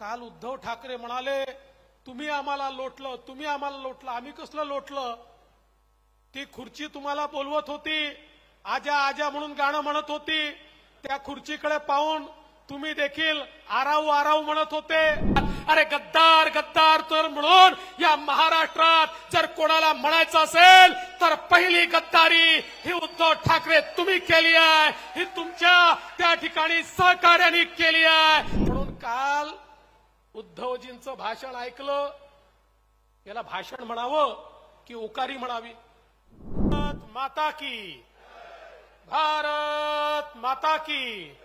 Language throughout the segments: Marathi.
काल उद्धव ठाकरे म्हणाले तुम्ही आम्हाला लोटलं तुम्ही आम्हाला लोटलं आम्ही कसलं लोटलं? ती खुर्ची तुम्हाला बोलवत होती आजा आजा म्हणून गाणं म्हणत होती त्या खुर्चीकडे पाहून तुम्ही देखील आराऊ आराऊ म्हणत होते. अरे गद्दार गद्दार तर म्हणून या महाराष्ट्रात जर कोणाला म्हणायचं असेल तर पहिली गद्दारी ही उद्धव ठाकरे तुम्ही केली आहे. ही तुमच्या त्या ठिकाणी सहकार्याने केली आहे. म्हणून काल उद्धवजींचं भाषण ऐकलं याला भाषण म्हणावं की उकारी म्हणावी? भारत माता की भारत माता की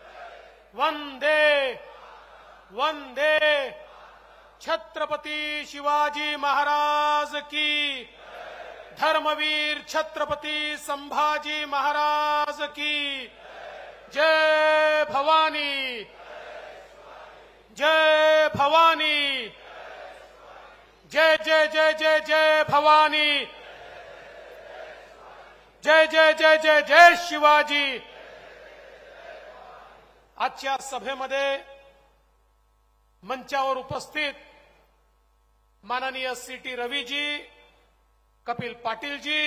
वंदे वंदे छत्रपती शिवाजी महाराज की धर्मवीर छत्रपती संभाजी महाराज की जय भवानी। जय भवानी। जय जय जय जय जय भवानी। जय जय जय जय जय शिवाजी। आजच्या सभेमध्ये मंचावर उपस्थित माननीय सी टी रवीजी कपिल पाटीलजी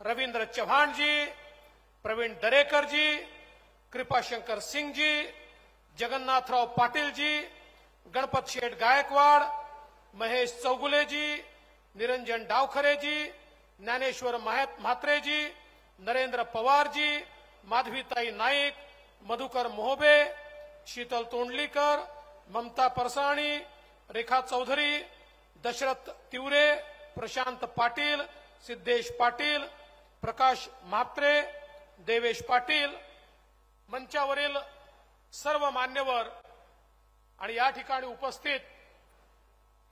रवींद्र चव्हाणजी प्रवीण दरेकरजी कृपाशंकर सिंगजी जगन्नाथराव पाटीलजी गणपत शेठ गायकवाड महेश चौगुलेजी निरंजन डावखरेजी ज्ञानेश्वर म्हात्रेजी नरेंद्र पवारजी माधवीताई नाईक मधुकर मोहबे शीतल तोंडलीकर ममता परसाणी रेखा चौधरी दशरथ तिवरे प्रशांत पाटील सिद्धेश पाटील प्रकाश म्हात्रे देवेश पाटील. मंचावरील सर्व मान्यवर आणि या ठिकाणी उपस्थित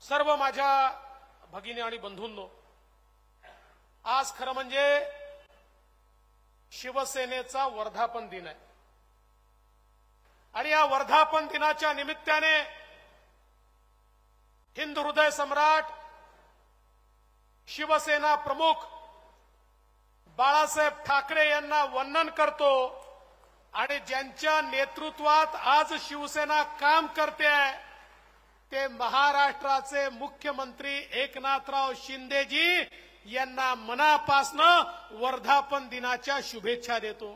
सर्व माझ्या भगिनी आणि बंधूंनो आज खरं म्हणजे शिवसेनेचा वर्धापन दिन आहे. आणि या वर्धापन दिनाच्या निमित्ताने हिंद हृदय सम्राट शिवसेना प्रमुख बाळासाहेब ठाकरे यांना वंदन करतो. आणि ज्यांच्या नेतृत्वात आज शिवसेना काम करते आहे ते महाराष्ट्राचे मुख्यमंत्री एकनाथराव शिंदेजी यांना मनापासनं वर्धापन दिनाच्या शुभेच्छा देतो.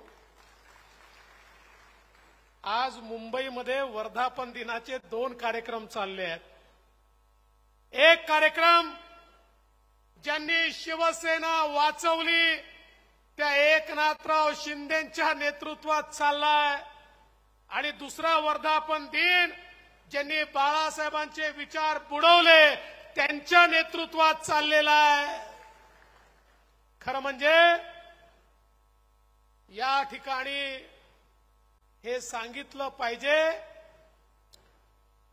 आज मुंबईमध्ये वर्धापन दिनाचे दोन कार्यक्रम चालले आहेत. एक कार्यक्रम ज्यांनी शिवसेना वाचवली त्या एकनाथराव शिंदेच्या नेतृत्वात चाललाय. आणि दुसरा वर्धापन दिन ज्यांनी बाळासाहेबांचे विचार बुडवले त्यांच्या नेतृत्वात चाललेला आहे. खरं म्हणजे या ठिकाणी हे सांगितलं पाहिजे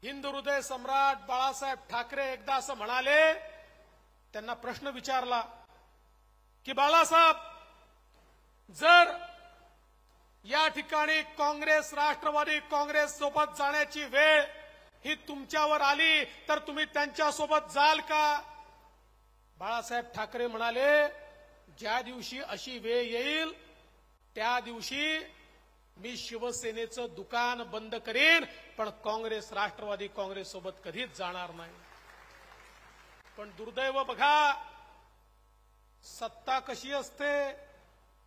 हिंदू हृदय सम्राट बाळासाहेब ठाकरे एकदा असं म्हणाले त्यांना प्रश्न विचारला की बाळासाहेब जर या ठिकाणी काँग्रेस राष्ट्रवादी काँग्रेस सोबत जाण्याची वेळ ही तुमच्यावर आली तर तुम्ही त्यांच्यासोबत जाल का? बाळासाहेब ठाकरे म्हणाले ज्या दिवशी अशी वेळ येईल त्या दिवशी मी शिवसेनेचं दुकान बंद करेन पण काँग्रेस राष्ट्रवादी काँग्रेस सोबत कधीच जाणार नाही. पण दुर्दैव बघा सत्ता कशी असते?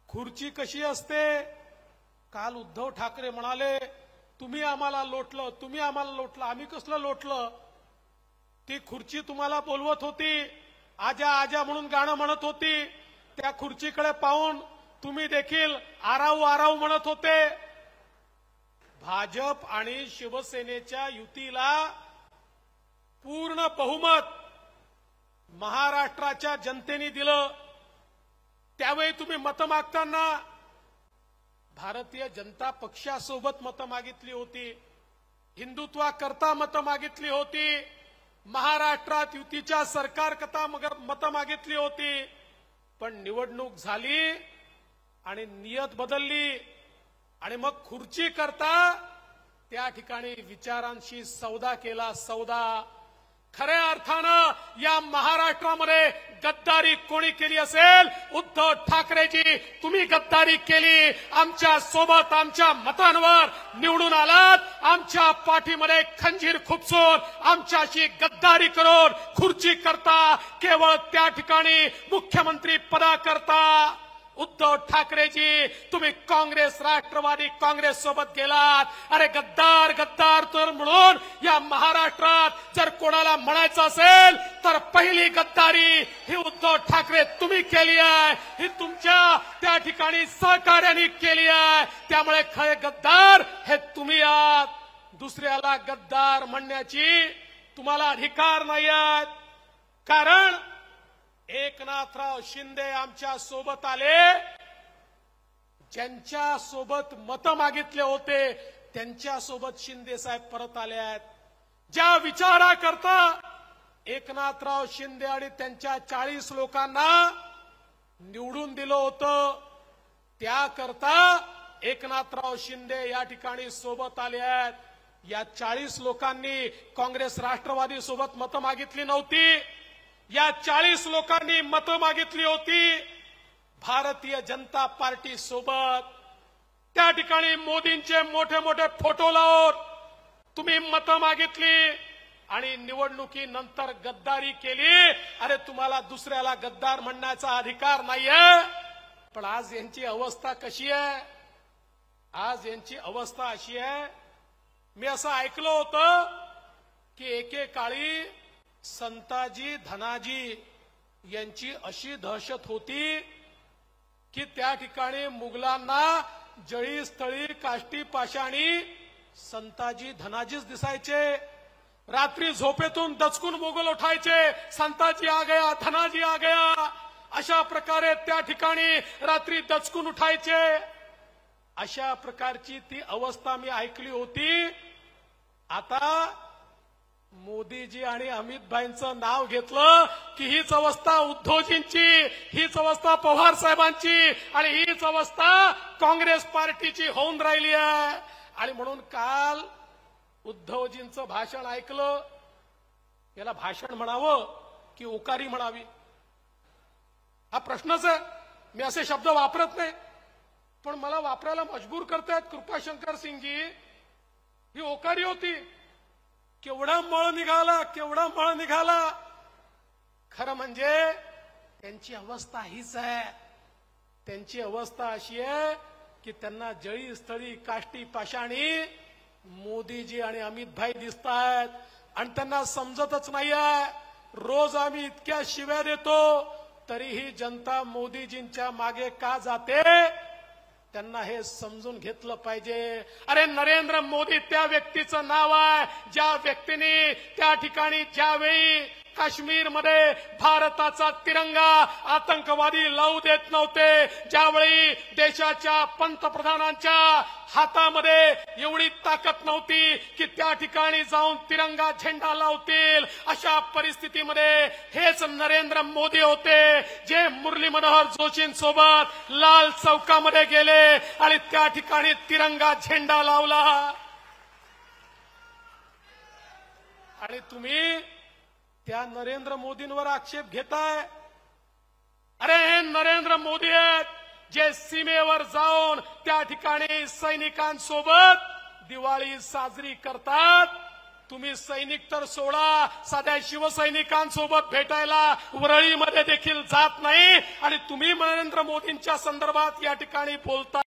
खुर्ची कशी असते? काल उद्धव ठाकरे म्हणाले तुम्ही आम्हाला लोटलं तुम्ही आम्हाला लोटलं आम्ही कसलं लोटलं? ती खुर्ची तुम्हाला बोलवत होती आजा आजा म्हणून गाणं म्हणत होती. त्या खुर्चीकडे पाहून तुम्ही देखील आराऊ आराऊ म्हणत होते. भाजप आणि शिवसेनेच्या युतीला पूर्ण बहुमत महाराष्ट्राच्या जनतेने दिलं. त्यावेळी तुम्ही मतं मागताना भारतीय जनता पक्षासोबत मतं मागितली होती. हिंदुत्वाकरता मतं मागितली होती. महाराष्ट्रात युतीच्या सरकारकरता मग- मतं मागितली होती. पण निवडणूक झाली आणि नियत बदलली. आणि मग खुर्ची करता त्या ठिकाणी विचारांशी सौदा केला सौदा खऱ्या अर्थानं या महाराष्ट्रामध्ये गद्दारी कोणी केली असेल? उद्धव ठाकरेजी. तुम्ही गद्दारी केली. आमच्यासोबत आमच्या मतांवर निवडून आलात. आमच्या पाठीमध्ये खंजीर खुपसून आमच्याशी गद्दारी करून खुर्ची करता. केवळ त्या ठिकाणी मुख्यमंत्री पदाकरता. उद्धव ठाकरेजी तुम्ही काँग्रेस राष्ट्रवादी काँग्रेस सोबत गेलात. अरे गद्दार गद्दार तर म्हणून या महाराष्ट्रात जर कोणाला म्हणायचं असेल तर पहिली गद्दारी ही उद्धव ठाकरे तुम्ही केली आहे. ही तुमच्या त्या ठिकाणी सहकार्याने केली आहे. त्यामुळे खरे गद्दार हे तुम्ही आहात. दुसऱ्याला गद्दार म्हणण्याची तुम्हाला अधिकार नाही आहेत. कारण एकनाथराव शिंदे आमच्यासोबत आले. ज्यांच्या सोबत मतं मागितले होते त्यांच्यासोबत शिंदे साहेब परत आले आहेत. ज्या विचाराकरता एकनाथराव शिंदे आणि त्यांच्या चाळीस लोकांना निवडून दिलं होतं त्याकरता एकनाथराव शिंदे या ठिकाणी सोबत आले आहेत. या चाळीस लोकांनी काँग्रेस राष्ट्रवादी सोबत मतं मागितली नव्हती. या चाळीस लोकांनी मतं मागितली होती. भारतीय जनता पार्टी सोबत. त्या ठिकाणी मोदींचे मोठे मोठे फोटो लावून तुम्ही मतं मागितली आणि निवडणुकीनंतर गद्दारी केली. अरे तुम्हाला दुसऱ्याला गद्दार म्हणण्याचा अधिकार नाहीये. पण आज यांची अवस्था कशी आहे? आज यांची अवस्था अशी आहे. मी असं ऐकलं होतं की एकेकाळी संताजी धनाजी यांची अशी दहशत होती की त्या ठिकाणी मुघलांना जळीस्थळी काष्टी पाषाणी संताजी धनाजीच दिसायचे. रात्री झोपेतून दचकून मोगल उठायचे. संताजी आ गया धनाजी आ गया. अशा प्रकारे त्या ठिकाणी रात्री दचकून उठायचे. अशा प्रकारची ती अवस्था मी ऐकली होती. आता मोदीजी आणि अमित भाईंचं नाव घेतलं की हीच अवस्था उद्धवजींची हीच अवस्था पवार साहेबांची आणि हीच अवस्था काँग्रेस पार्टीची होऊन राहिली आहे. आणि म्हणून काल उद्धवजींचं भाषण ऐकलं याला भाषण म्हणावं की उकारी म्हणावी? हा प्रश्नच आहे. मी असे शब्द वापरत नाही. पण मला वापरायला मजबूर करतायत कृपाशंकर सिंगजी. ही ओकारी होती. केवढा मळ निघाला केवढा मळ निघाला? खरं म्हणजे त्यांची अवस्था हीच आहे. त्यांची अवस्था अशी आहे की त्यांना जळी स्थळी काष्टी पाषाणी मोदीजी आणि अमित भाई दिसत आहेत आणि त्यांना समजतच नाही आहे रोज आम्ही इतक्या शिव्या देतो तरीही जनता मोदीजींच्या मागे का जाते? त्यांना हे समजून घेतलं पाहिजे. अरे नरेंद्र मोदी त्या व्यक्तीचं नाव आहे. ज्या व्यक्तीने त्या ठिकाणी ज्यावेळी काश्मीरमध्ये भारताचा तिरंगा आतंकवादी लावू देत नव्हते. ज्यावेळी देशाच्या पंतप्रधानांच्या हातामध्ये एवढी ताकद नव्हती की त्या ठिकाणी जाऊन तिरंगा झेंडा लावतील अशा परिस्थितीमध्ये हेच नरेंद्र मोदी होते जे मुरली मनोहर जोशींसोबत लाल चौकामध्ये गेले आणि त्या ठिकाणी तिरंगा झेंडा लावला. आणि तुम्ही त्या नरेंद्र मोदींवर आक्षेप घेताय? अरे हे नरेंद्र मोदी आहेत जे सीमेवर जाऊन त्या ठिकाणी सैनिकांसोबत दिवाळी साजरी करतात. तुम्ही सैनिक तर सोडा साध्या शिवसैनिकांसोबत भेटायला वरळीमध्ये देखील जात नाही. आणि तुम्ही नरेंद्र मोदींच्या संदर्भात या ठिकाणी बोलता